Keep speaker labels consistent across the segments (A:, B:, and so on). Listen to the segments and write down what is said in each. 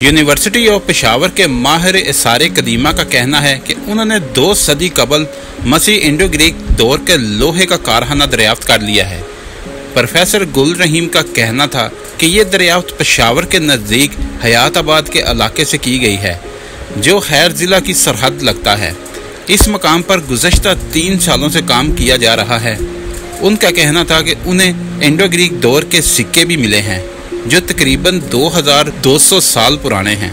A: University of Peshawar کے ماہر اثار قدیمہ کا کہنا ہے کہ انہوں نے دو صدی قبل مسیح انڈو گریک دور کے لوہے کا کارخانہ دریافت کر لیا ہے۔ پروفیسر گل رحیم کا کہنا تھا کہ یہ دریافت پشاور کے نزدیک حیات آباد کے علاقے سے کی گئی ہے، جو خیر ضلع کی سرحد لگتا ہے۔ اس مقام پر گزشتہ تین سالوں سے کام کیا جا رہا ہے۔ ان کا کہنا تھا کہ انہیں انڈو گریک دور کے سکے بھی ملے ہیں۔ جو تقریباً دو ہزار دو سو سال پرانے ہیں۔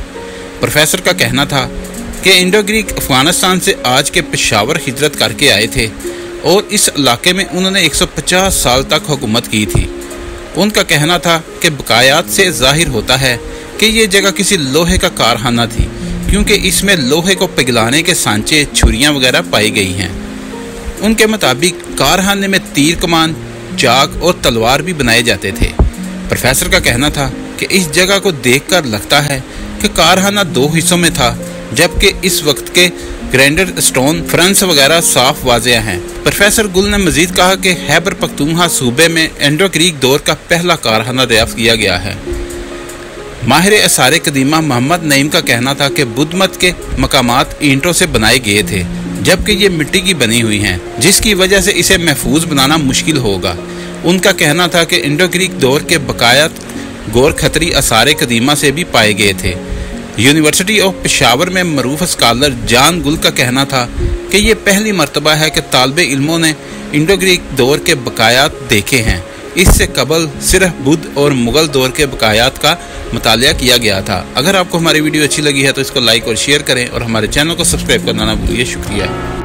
A: پروفیسر کا کہنا تھا کہ انڈو گریک افغانستان سے آج کے پشاور ہجرت کر کے آئے تھے اور اس علاقے میں انہوں نے ایک سو پچاس سال تک حکومت کی تھی۔ ان کا کہنا تھا کہ بقایات سے ظاہر ہوتا ہے کہ یہ جگہ کسی لوہے کا کارخانہ تھی، کیونکہ اس میں لوہے کو پگلانے کے سانچے، چھریاں وغیرہ پائی گئی ہیں۔ ان کے مطابق، کارخانے میں تیر کمان، چاک اور تلوار بھی بنائے جاتے تھے۔ پروفیسر کا کہنا تھا کہ اس جگہ کو دیکھ کر لگتا ہے کہ کارہانہ دو حصوں میں تھا، جبکہ اس وقت کے گرینڈر سٹون، فرنس وغیرہ صاف واضح ہیں۔ پروفیسر گل نے مزید کہا کہ ہیبر پختونخوا صوبے میں اینڈو کریک دور کا پہلا کارہانہ دریافت کیا گیا ہے۔ ماہر اثار قدیمہ محمد نعیم کا کہنا تھا کہ بدھ مت کے مقامات اینٹوں سے بنائے گئے تھے۔ جبکہ یہ مٹی کی بنی ہوئی ہیں، جس کی وجہ سے اسے محفوظ بنانا مشکل ہوگا۔ ان کا کہنا تھا کہ انڈو گریک دور کے بقایات خطری اثار قدیمہ سے بھی پائے گئے تھے۔ یونیورسٹی آف پشاور میں معروف اسکالر جان گل کا کہنا تھا کہ یہ پہلی مرتبہ ہے کہ طالب علموں نے انڈو گریک دور کے بقایات دیکھے ہیں۔ اس سے قبل صرف بدھ اور مغل دور کے بقایات کا مطالعہ کیا گیا تھا۔ اگر آپ کو ہماری ویڈیو اچھی لگی ہے تو اس کو لائک اور شیئر کریں اور ہمارے چینل کو سبسکرائب کرنا نہ بھولیے۔ شکریہ۔